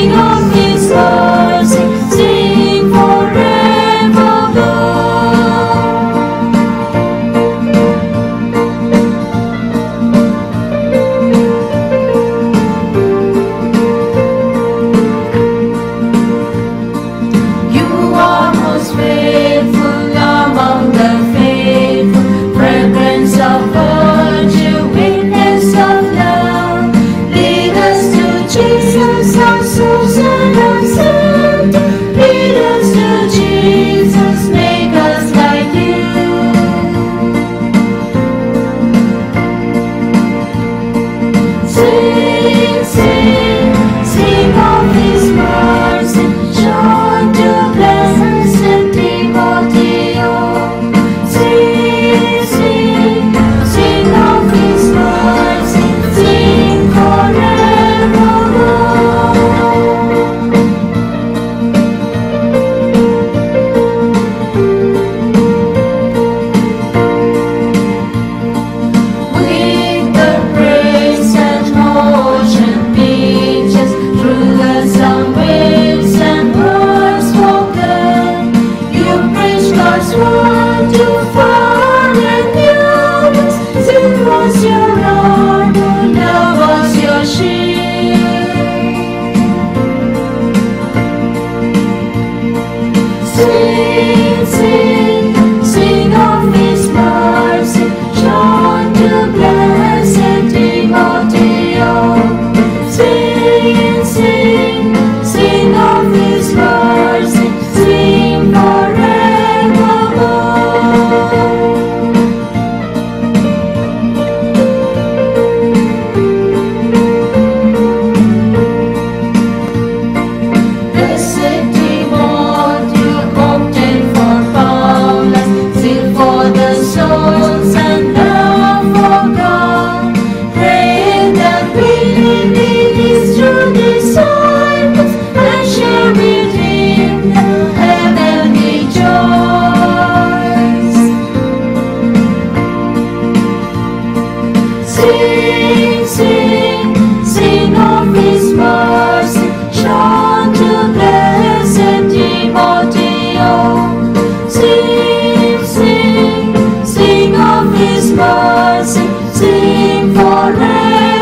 sing of us sing forever.